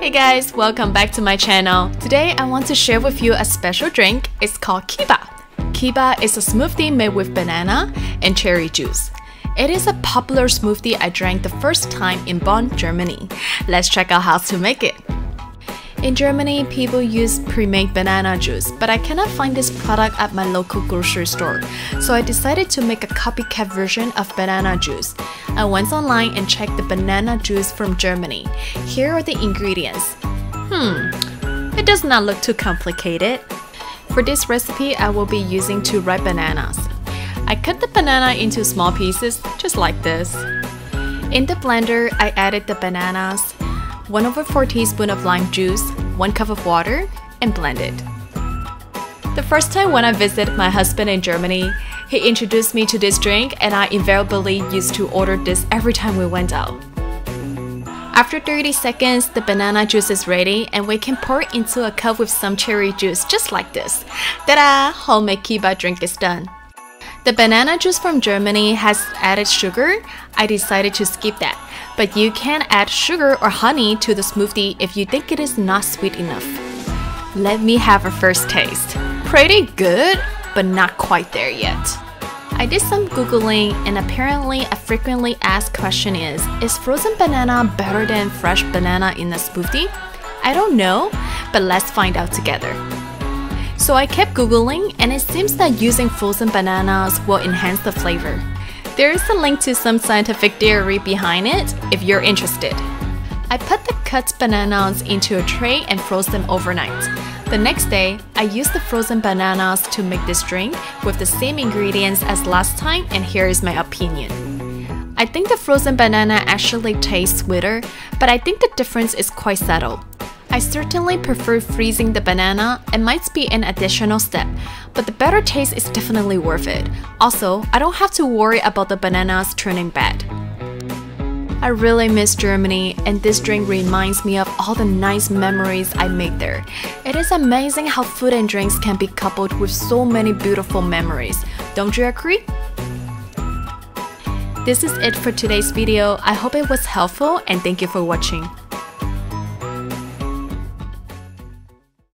Hey guys, welcome back to my channel. Today I want to share with you a special drink. It's called Kiba. Kiba is a smoothie made with banana and cherry juice. It is a popular smoothie I drank the first time in Bonn, Germany. Let's check out how to make it. In Germany, people use pre-made banana juice, but I cannot find this product at my local grocery store. So I decided to make a copycat version of banana juice. I went online and checked the banana juice from Germany. Here are the ingredients. Hmm, it does not look too complicated. For this recipe, I will be using two ripe bananas. I cut the banana into small pieces, just like this. In the blender, I added the bananas, 1 over 4 teaspoon of lime juice, 1 cup of water, and blend it. The first time when I visited my husband in Germany, he introduced me to this drink and I invariably used to order this every time we went out. After 30 seconds, the banana juice is ready and we can pour it into a cup with some cherry juice just like this. Ta-da! Homemade kiba drink is done. The banana juice from Germany has added sugar. I decided to skip that but you can add sugar or honey to the smoothie if you think it is not sweet enough. Let me have a first taste. Pretty good, but not quite there yet. I did some googling and apparently a frequently asked question is, is frozen banana better than fresh banana in a smoothie? I don't know, but let's find out together. So I kept googling and it seems that using frozen bananas will enhance the flavor. There is a link to some scientific theory behind it if you're interested. I put the cut bananas into a tray and froze them overnight. The next day, I used the frozen bananas to make this drink with the same ingredients as last time and here is my opinion. I think the frozen banana actually tastes sweeter, but I think the difference is quite subtle. I certainly prefer freezing the banana, it might be an additional step, but the better taste is definitely worth it. Also, I don't have to worry about the bananas turning bad. I really miss Germany, and this drink reminds me of all the nice memories I made there. It is amazing how food and drinks can be coupled with so many beautiful memories. Don't you agree? This is it for today's video. I hope it was helpful and thank you for watching.